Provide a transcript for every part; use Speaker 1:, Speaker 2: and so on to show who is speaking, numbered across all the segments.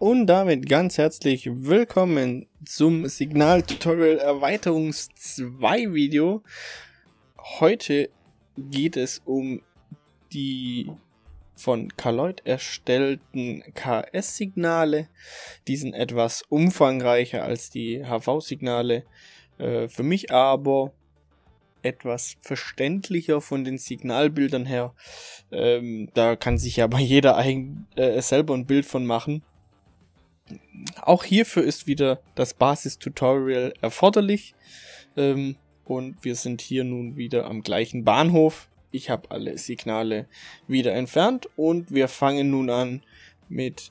Speaker 1: Und damit ganz herzlich willkommen zum Signal-Tutorial Erweiterungs 2 Video. Heute geht es um die von Kaloid erstellten KS-Signale. Die sind etwas umfangreicher als die HV-Signale. Äh, für mich aber etwas verständlicher von den Signalbildern her. Ähm, da kann sich aber jeder eigen, äh, selber ein Bild von machen. Auch hierfür ist wieder das Basistutorial erforderlich. Ähm, und wir sind hier nun wieder am gleichen Bahnhof. Ich habe alle Signale wieder entfernt und wir fangen nun an mit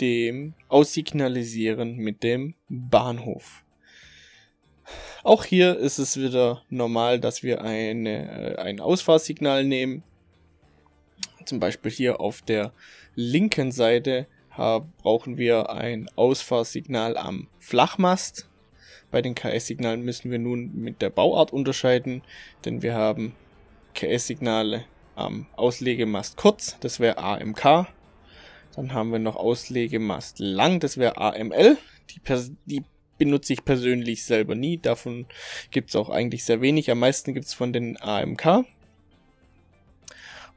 Speaker 1: dem Aussignalisieren mit dem Bahnhof. Auch hier ist es wieder normal, dass wir eine, äh, ein Ausfahrsignal nehmen. Zum Beispiel hier auf der linken Seite brauchen wir ein Ausfahrsignal am Flachmast. Bei den KS-Signalen müssen wir nun mit der Bauart unterscheiden, denn wir haben KS-Signale am Auslegemast kurz, das wäre AMK. Dann haben wir noch Auslegemast lang, das wäre AML. Die, die benutze ich persönlich selber nie. Davon gibt es auch eigentlich sehr wenig. Am meisten gibt es von den AMK.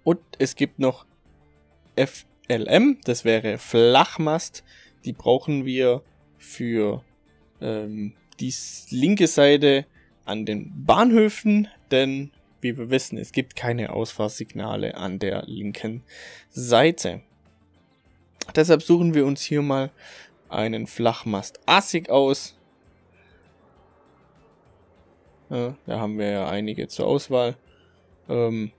Speaker 1: Und es gibt noch FLM, das wäre Flachmast. Die brauchen wir für ähm, die linke Seite an den Bahnhöfen, denn wie wir wissen, es gibt keine Ausfahrsignale an der linken Seite. Deshalb suchen wir uns hier mal einen Flachmast ASIC aus. Ja, da haben wir ja einige zur Auswahl. Ähm,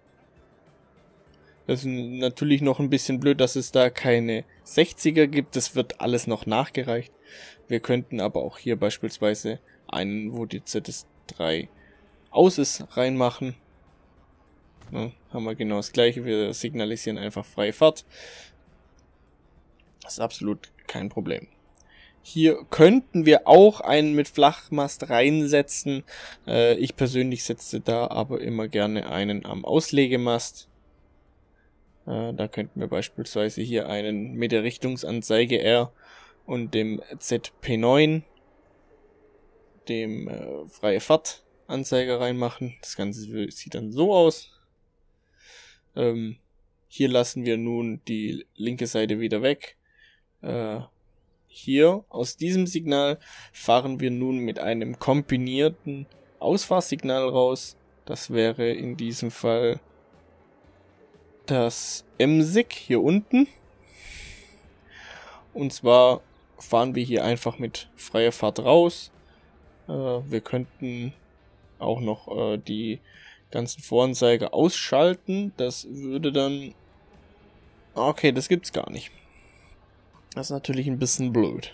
Speaker 1: das ist natürlich noch ein bisschen blöd, dass es da keine 60er gibt. Das wird alles noch nachgereicht. Wir könnten aber auch hier beispielsweise einen, wo die ZS3 aus ist, reinmachen. Ja, haben wir genau das gleiche. Wir signalisieren einfach freie Fahrt. Das ist absolut kein Problem. Hier könnten wir auch einen mit Flachmast reinsetzen. Äh, ich persönlich setze da aber immer gerne einen am Auslegemast. Äh, da könnten wir beispielsweise hier einen mit der Richtungsanzeige R und dem ZP9, dem äh, freie Fahrt Anzeiger reinmachen. Das Ganze sieht dann so aus. Ähm, hier lassen wir nun die linke Seite wieder weg. Äh, hier aus diesem Signal fahren wir nun mit einem kombinierten Ausfahrsignal raus. Das wäre in diesem Fall das MSIG hier unten. Und zwar fahren wir hier einfach mit freier Fahrt raus. Äh, wir könnten auch noch äh, die ganzen Voranzeiger ausschalten. Das würde dann... Okay, das gibt's gar nicht. Das ist natürlich ein bisschen blöd.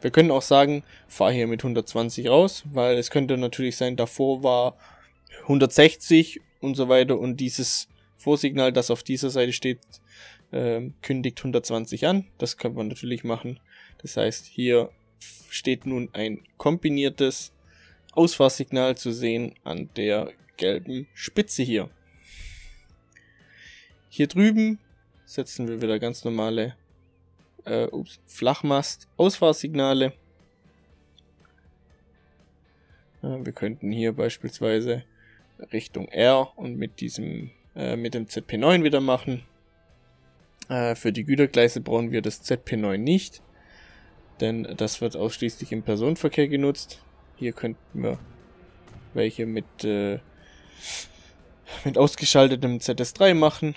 Speaker 1: Wir können auch sagen, fahr hier mit 120 raus, weil es könnte natürlich sein, davor war 160 und so weiter und dieses Vorsignal, das auf dieser Seite steht, äh, kündigt 120 an. Das können wir natürlich machen. Das heißt, hier steht nun ein kombiniertes Ausfahrsignal zu sehen an der gelben Spitze hier. Hier drüben setzen wir wieder ganz normale äh, ups, Flachmast, Ausfahrsignale. Wir könnten hier beispielsweise Richtung R und mit diesem äh, mit dem ZP9 wieder machen. Äh, für die Gütergleise brauchen wir das ZP9 nicht, denn das wird ausschließlich im Personenverkehr genutzt. Hier könnten wir welche mit äh, mit ausgeschaltetem ZS3 machen.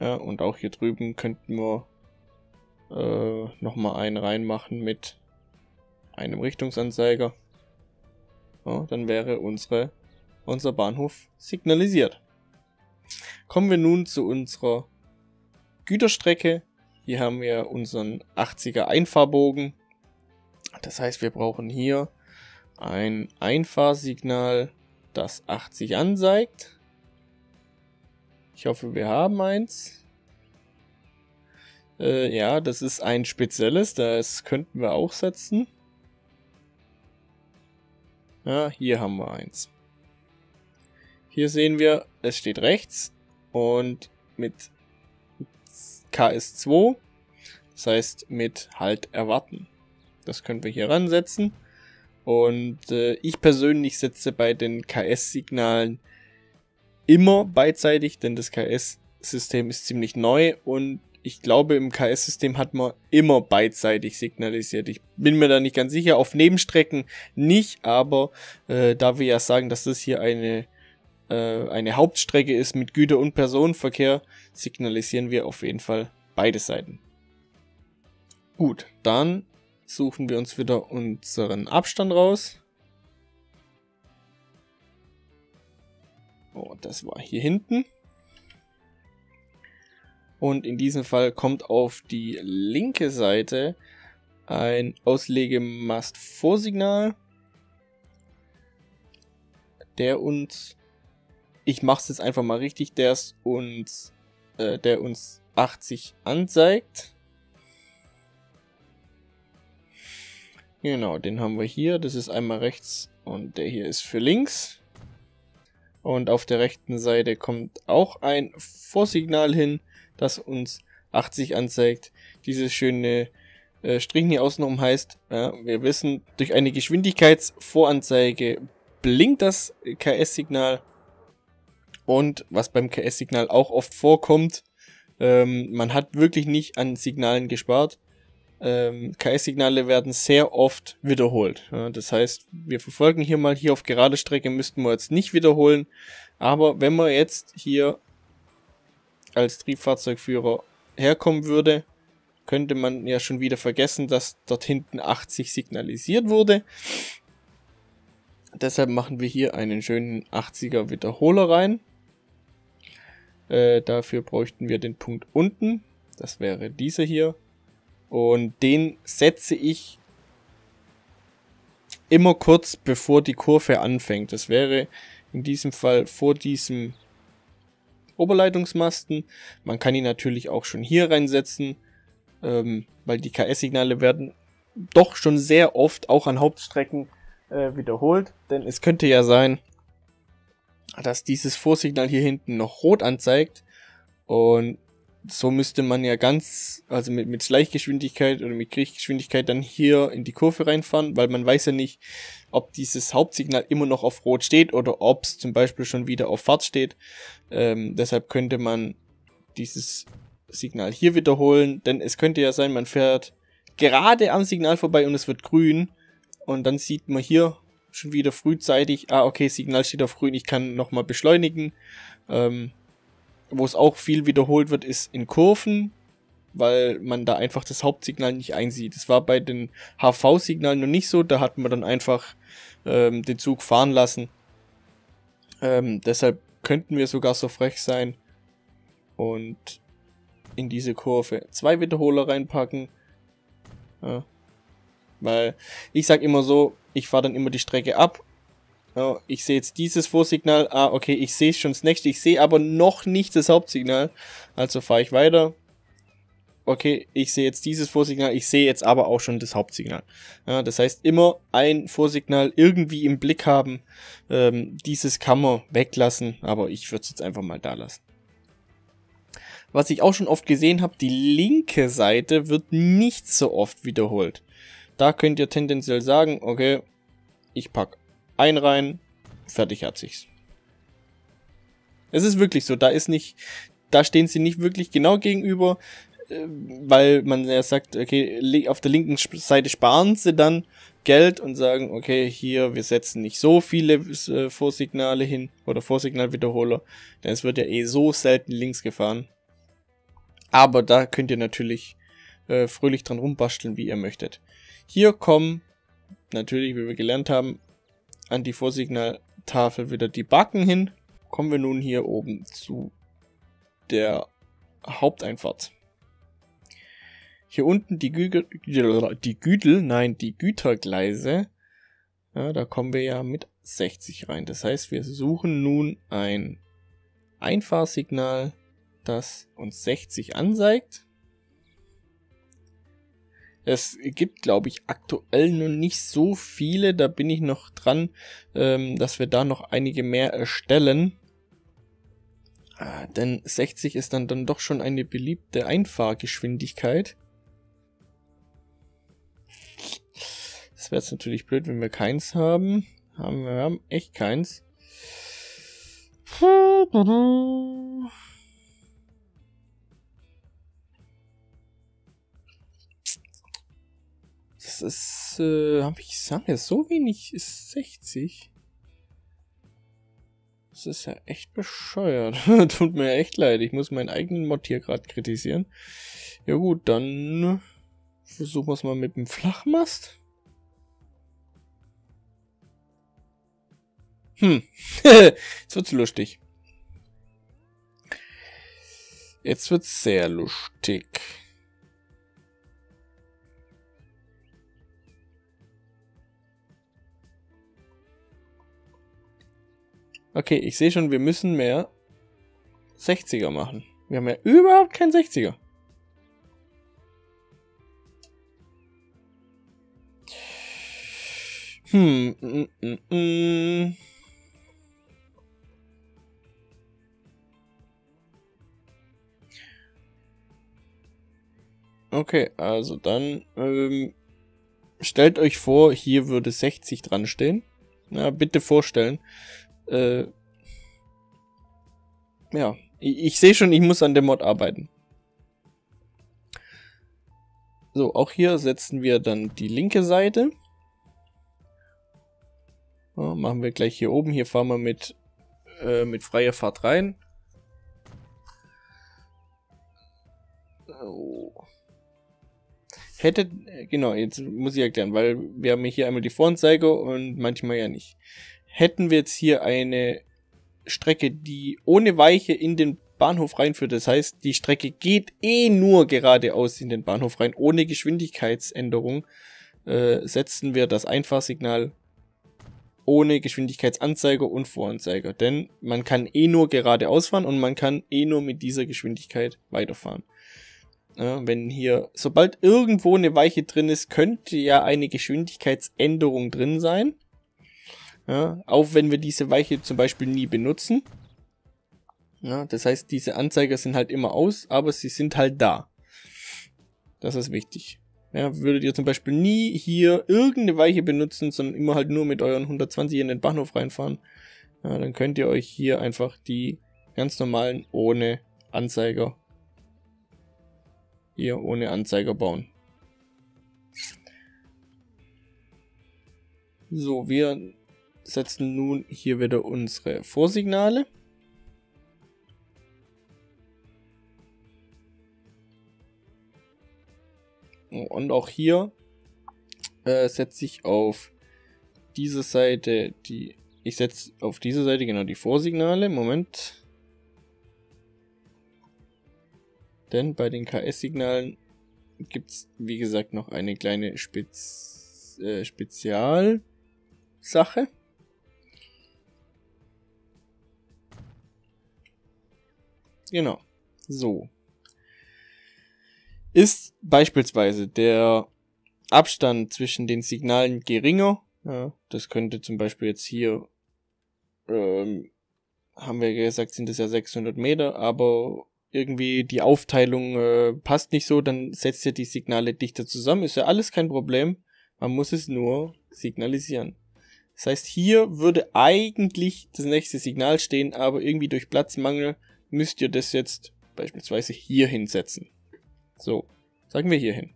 Speaker 1: Ja, und auch hier drüben könnten wir äh, nochmal einen reinmachen mit einem Richtungsanzeiger. Ja, dann wäre unsere, unser Bahnhof signalisiert. Kommen wir nun zu unserer Güterstrecke. Hier haben wir unseren 80er Einfahrbogen. Das heißt, wir brauchen hier ein Einfahrsignal, das 80 anzeigt. Ich hoffe, wir haben eins. Äh, ja, das ist ein spezielles, das könnten wir auch setzen. Ja, hier haben wir eins. Hier sehen wir, es steht rechts und mit KS2 Das heißt mit Halt erwarten. Das können wir hier ransetzen. Und äh, ich persönlich setze bei den KS-Signalen immer beidseitig, denn das KS-System ist ziemlich neu und ich glaube, im KS-System hat man immer beidseitig signalisiert. Ich bin mir da nicht ganz sicher. Auf Nebenstrecken nicht, aber äh, da wir ja sagen, dass das hier eine, äh, eine Hauptstrecke ist mit Güter- und Personenverkehr, signalisieren wir auf jeden Fall beide Seiten. Gut, dann suchen wir uns wieder unseren Abstand raus. Oh, das war hier hinten. Und in diesem Fall kommt auf die linke Seite ein Auslegemast-Vorsignal, der uns, ich mache es jetzt einfach mal richtig, der uns, äh, der uns 80 anzeigt. Genau, den haben wir hier. Das ist einmal rechts und der hier ist für links. Und auf der rechten Seite kommt auch ein Vorsignal hin, das uns 80 anzeigt. Dieses schöne äh, Strichen hier außenrum heißt, ja, wir wissen, durch eine Geschwindigkeitsvoranzeige blinkt das KS-Signal. Und was beim KS-Signal auch oft vorkommt, ähm, man hat wirklich nicht an Signalen gespart ähm, KS-Signale werden sehr oft wiederholt. Ja, das heißt, wir verfolgen hier mal hier auf gerade Strecke, müssten wir jetzt nicht wiederholen. Aber wenn man jetzt hier als Triebfahrzeugführer herkommen würde, könnte man ja schon wieder vergessen, dass dort hinten 80 signalisiert wurde. Deshalb machen wir hier einen schönen 80er Wiederholer rein. Äh, dafür bräuchten wir den Punkt unten. Das wäre dieser hier. Und den setze ich immer kurz bevor die Kurve anfängt. Das wäre in diesem Fall vor diesem Oberleitungsmasten. Man kann ihn natürlich auch schon hier reinsetzen, ähm, weil die KS-Signale werden doch schon sehr oft auch an Hauptstrecken äh, wiederholt. Denn es könnte ja sein, dass dieses Vorsignal hier hinten noch rot anzeigt und so müsste man ja ganz, also mit, mit Schleichgeschwindigkeit oder mit Kriechgeschwindigkeit dann hier in die Kurve reinfahren, weil man weiß ja nicht, ob dieses Hauptsignal immer noch auf Rot steht oder ob es zum Beispiel schon wieder auf Fahrt steht. Ähm, deshalb könnte man dieses Signal hier wiederholen, denn es könnte ja sein, man fährt gerade am Signal vorbei und es wird grün und dann sieht man hier schon wieder frühzeitig, ah okay, Signal steht auf grün, ich kann nochmal beschleunigen. Ähm, wo es auch viel wiederholt wird, ist in Kurven, weil man da einfach das Hauptsignal nicht einsieht. Das war bei den HV-Signalen noch nicht so, da hat man dann einfach ähm, den Zug fahren lassen. Ähm, deshalb könnten wir sogar so frech sein und in diese Kurve zwei Wiederholer reinpacken. Ja. Weil ich sag immer so, ich fahre dann immer die Strecke ab ja, ich sehe jetzt dieses Vorsignal. Ah, okay, ich sehe schon das nächste. Ich sehe aber noch nicht das Hauptsignal. Also fahre ich weiter. Okay, ich sehe jetzt dieses Vorsignal. Ich sehe jetzt aber auch schon das Hauptsignal. Ja, das heißt, immer ein Vorsignal irgendwie im Blick haben. Ähm, dieses kann man weglassen, aber ich würde es jetzt einfach mal da lassen. Was ich auch schon oft gesehen habe, die linke Seite wird nicht so oft wiederholt. Da könnt ihr tendenziell sagen, okay, ich packe ein rein, fertig hat sich's. Es ist wirklich so, da ist nicht, da stehen sie nicht wirklich genau gegenüber, äh, weil man ja sagt, okay, auf der linken Seite sparen sie dann Geld und sagen, okay, hier, wir setzen nicht so viele äh, Vorsignale hin oder Vorsignalwiederholer, denn es wird ja eh so selten links gefahren. Aber da könnt ihr natürlich äh, fröhlich dran rumbasteln, wie ihr möchtet. Hier kommen natürlich, wie wir gelernt haben, an die Vorsignaltafel wieder die Backen hin. Kommen wir nun hier oben zu der Haupteinfahrt. Hier unten die, Gügel, die Gütel, nein, die Gütergleise. Ja, da kommen wir ja mit 60 rein. Das heißt, wir suchen nun ein Einfahrsignal, das uns 60 anzeigt. Es gibt, glaube ich, aktuell nur nicht so viele. Da bin ich noch dran, ähm, dass wir da noch einige mehr erstellen. Ah, denn 60 ist dann, dann doch schon eine beliebte Einfahrgeschwindigkeit. Das wäre jetzt natürlich blöd, wenn wir keins haben. Haben wir haben echt keins. Das ist, äh, hab ich gesagt, ja, so wenig ist 60. Das ist ja echt bescheuert. Tut mir echt leid. Ich muss meinen eigenen Mod hier gerade kritisieren. Ja gut, dann versuchen wir es mal mit dem Flachmast. Hm. Jetzt wird's lustig. Jetzt wird's sehr lustig. Okay, ich sehe schon, wir müssen mehr 60er machen. Wir haben ja überhaupt kein 60er. Hm. Mm, mm, mm. Okay, also dann ähm, stellt euch vor, hier würde 60 dran stehen. Na, bitte vorstellen äh, ja, ich, ich sehe schon, ich muss an dem Mod arbeiten. So, auch hier setzen wir dann die linke Seite. Ja, machen wir gleich hier oben. Hier fahren wir mit, äh, mit freier Fahrt rein. Oh. Hätte, äh, genau, jetzt muss ich erklären, weil wir haben hier einmal die Voranzeige und manchmal ja nicht hätten wir jetzt hier eine Strecke, die ohne Weiche in den Bahnhof reinführt. Das heißt, die Strecke geht eh nur geradeaus in den Bahnhof rein, ohne Geschwindigkeitsänderung. Äh, setzen wir das Einfahrsignal ohne Geschwindigkeitsanzeiger und Voranzeiger. Denn man kann eh nur geradeaus fahren und man kann eh nur mit dieser Geschwindigkeit weiterfahren. Ja, wenn hier, sobald irgendwo eine Weiche drin ist, könnte ja eine Geschwindigkeitsänderung drin sein. Ja, auch wenn wir diese Weiche zum Beispiel nie benutzen. Ja, das heißt, diese Anzeiger sind halt immer aus, aber sie sind halt da. Das ist wichtig. Ja, würdet ihr zum Beispiel nie hier irgendeine Weiche benutzen, sondern immer halt nur mit euren 120 in den Bahnhof reinfahren, ja, dann könnt ihr euch hier einfach die ganz normalen ohne Anzeiger hier ohne Anzeiger bauen. So, wir setzen nun hier wieder unsere Vorsignale. Und auch hier äh, setze ich auf diese Seite die. Ich setze auf diese Seite genau die Vorsignale. Moment. Denn bei den KS-Signalen gibt es, wie gesagt, noch eine kleine Spez äh, Spezialsache. Genau. So. Ist beispielsweise der Abstand zwischen den Signalen geringer, ja, das könnte zum Beispiel jetzt hier, ähm, haben wir gesagt, sind es ja 600 Meter, aber irgendwie die Aufteilung äh, passt nicht so, dann setzt ihr die Signale dichter zusammen, ist ja alles kein Problem, man muss es nur signalisieren. Das heißt, hier würde eigentlich das nächste Signal stehen, aber irgendwie durch Platzmangel müsst ihr das jetzt beispielsweise hier hinsetzen. So, sagen wir hier hin.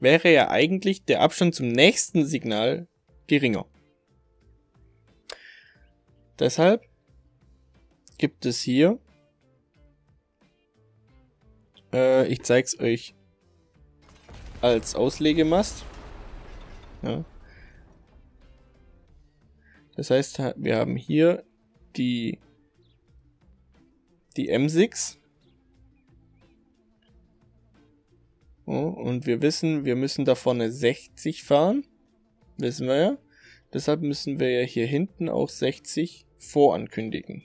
Speaker 1: Wäre ja eigentlich der Abstand zum nächsten Signal geringer. Deshalb gibt es hier, äh, ich zeige es euch als Auslegemast. Ja. Das heißt, wir haben hier die die M6. Oh, und wir wissen, wir müssen da vorne 60 fahren. Wissen wir ja. Deshalb müssen wir ja hier hinten auch 60 vorankündigen.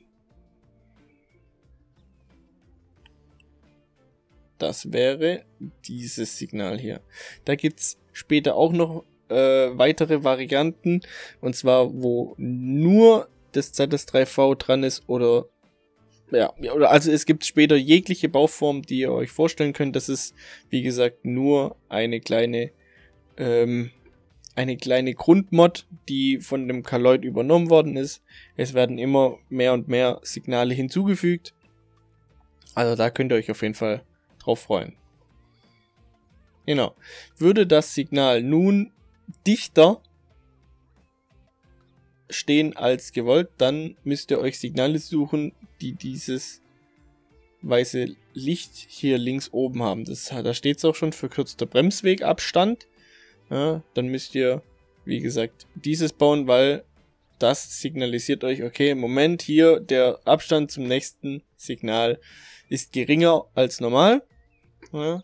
Speaker 1: Das wäre dieses Signal hier. Da gibt es später auch noch äh, weitere Varianten. Und zwar, wo nur das ZS3V dran ist oder ja, also es gibt später jegliche Bauform, die ihr euch vorstellen könnt. Das ist, wie gesagt, nur eine kleine ähm, eine kleine Grundmod, die von dem Kaloid übernommen worden ist. Es werden immer mehr und mehr Signale hinzugefügt. Also da könnt ihr euch auf jeden Fall drauf freuen. Genau. Würde das Signal nun dichter stehen als gewollt, dann müsst ihr euch Signale suchen, die dieses weiße Licht hier links oben haben. Das, da steht es auch schon, verkürzter Bremswegabstand. Ja, dann müsst ihr, wie gesagt, dieses bauen, weil das signalisiert euch, okay, Moment, hier der Abstand zum nächsten Signal ist geringer als normal. Ja,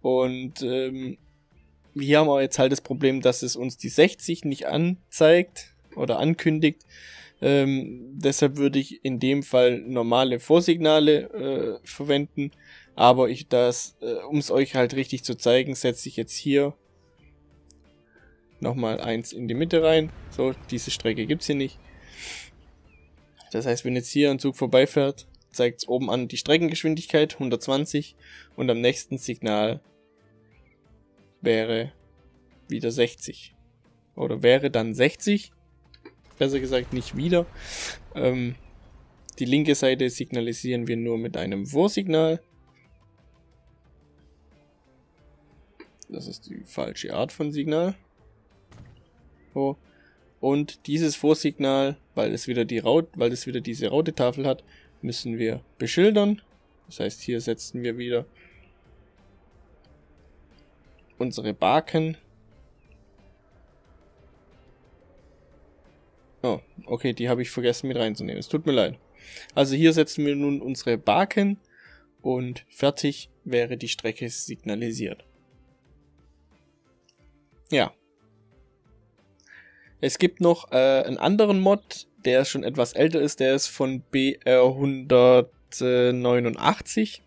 Speaker 1: und ähm, hier haben wir jetzt halt das Problem, dass es uns die 60 nicht anzeigt oder ankündigt. Ähm, deshalb würde ich in dem Fall normale Vorsignale äh, verwenden. Aber ich das, äh, um es euch halt richtig zu zeigen, setze ich jetzt hier nochmal eins in die Mitte rein. So, diese Strecke gibt es hier nicht. Das heißt, wenn jetzt hier ein Zug vorbeifährt, zeigt es oben an die Streckengeschwindigkeit 120 und am nächsten Signal wäre wieder 60. Oder wäre dann 60 besser gesagt nicht wieder. Ähm, die linke Seite signalisieren wir nur mit einem Vorsignal. Das ist die falsche Art von Signal. So. Und dieses Vorsignal, weil es wieder die Raut, weil es wieder diese Rautetafel hat, müssen wir beschildern. Das heißt, hier setzen wir wieder unsere Baken Oh, okay, die habe ich vergessen mit reinzunehmen. Es tut mir leid. Also hier setzen wir nun unsere Baken und fertig wäre die Strecke signalisiert. Ja. Es gibt noch äh, einen anderen Mod, der schon etwas älter ist, der ist von BR189.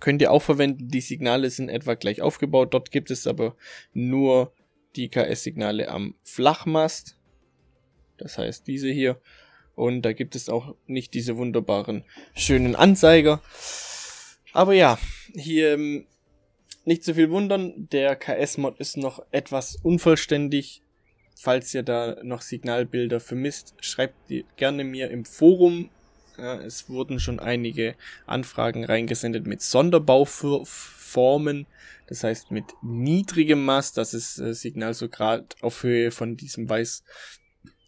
Speaker 1: Könnt ihr auch verwenden, die Signale sind etwa gleich aufgebaut, dort gibt es aber nur die KS-Signale am Flachmast. Das heißt diese hier. Und da gibt es auch nicht diese wunderbaren schönen Anzeiger. Aber ja, hier ähm, nicht zu viel wundern. Der KS-Mod ist noch etwas unvollständig. Falls ihr da noch Signalbilder vermisst, schreibt die gerne mir im Forum. Ja, es wurden schon einige Anfragen reingesendet mit Sonderbauformen. Das heißt mit niedrigem Maß, dass das äh, Signal so gerade auf Höhe von diesem weiß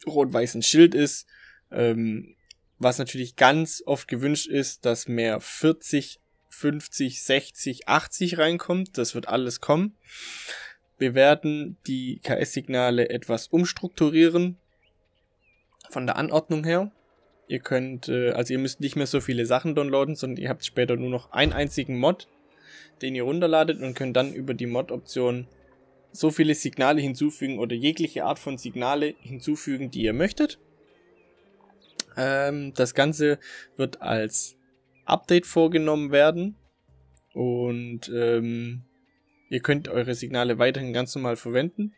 Speaker 1: rot-weißen Schild ist. Ähm, was natürlich ganz oft gewünscht ist, dass mehr 40, 50, 60, 80 reinkommt. Das wird alles kommen. Wir werden die KS-Signale etwas umstrukturieren von der Anordnung her. Ihr könnt, äh, also ihr müsst nicht mehr so viele Sachen downloaden, sondern ihr habt später nur noch einen einzigen Mod den ihr runterladet und könnt dann über die Mod-Option so viele Signale hinzufügen oder jegliche Art von Signale hinzufügen, die ihr möchtet. Ähm, das Ganze wird als Update vorgenommen werden und ähm, ihr könnt eure Signale weiterhin ganz normal verwenden.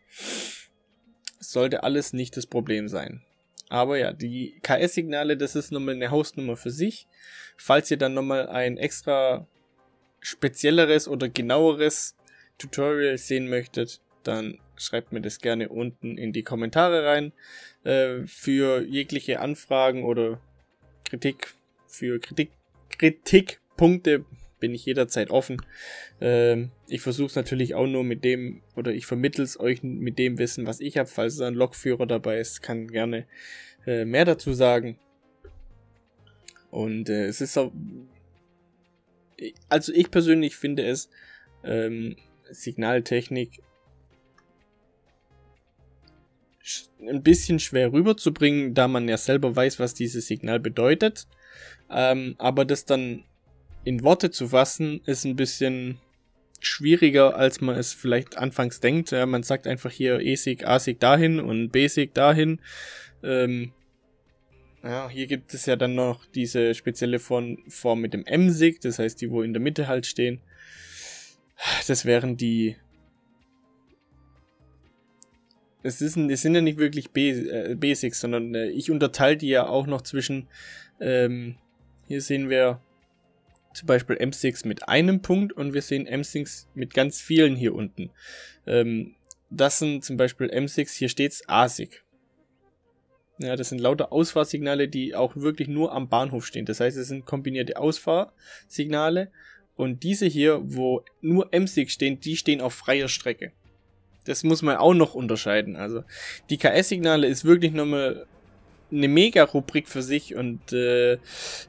Speaker 1: sollte alles nicht das Problem sein. Aber ja, die KS-Signale, das ist nochmal eine Hausnummer für sich. Falls ihr dann nochmal ein extra spezielleres oder genaueres Tutorial sehen möchtet, dann schreibt mir das gerne unten in die Kommentare rein. Äh, für jegliche Anfragen oder Kritik, für Kritik, Kritikpunkte bin ich jederzeit offen. Ähm, ich versuche es natürlich auch nur mit dem, oder ich vermittel es euch mit dem Wissen, was ich habe. Falls ein Lokführer dabei ist, kann gerne äh, mehr dazu sagen. Und äh, es ist auch also ich persönlich finde es ähm, Signaltechnik ein bisschen schwer rüberzubringen, da man ja selber weiß, was dieses Signal bedeutet. Ähm, aber das dann in Worte zu fassen, ist ein bisschen schwieriger, als man es vielleicht anfangs denkt. Ja, man sagt einfach hier E-Sig, A-Sig dahin und B-Sig dahin. Ähm, ja, hier gibt es ja dann noch diese spezielle Form, mit dem M-Sig, das heißt die, wo in der Mitte halt stehen. Das wären die. Es, ist, es sind ja nicht wirklich B, äh, Basics, sondern äh, ich unterteile die ja auch noch zwischen. Ähm, hier sehen wir zum Beispiel M6 mit einem Punkt und wir sehen M6 mit ganz vielen hier unten. Ähm, das sind zum Beispiel M6, hier steht's ASIC. Ja, das sind lauter Ausfahrsignale, die auch wirklich nur am Bahnhof stehen. Das heißt, es sind kombinierte Ausfahrsignale. Und diese hier, wo nur M6 stehen, die stehen auf freier Strecke. Das muss man auch noch unterscheiden. Also die KS-Signale ist wirklich nochmal eine Mega-Rubrik für sich und äh,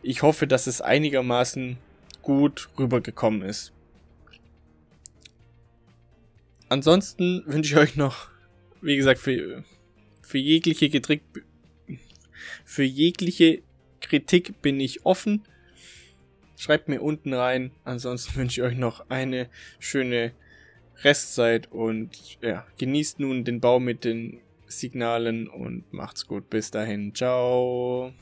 Speaker 1: ich hoffe, dass es einigermaßen gut rübergekommen ist. Ansonsten wünsche ich euch noch, wie gesagt, für, für jegliche Getrick, für jegliche Kritik bin ich offen. Schreibt mir unten rein. Ansonsten wünsche ich euch noch eine schöne Restzeit und ja, genießt nun den Bau mit den Signalen und macht's gut. Bis dahin. Ciao.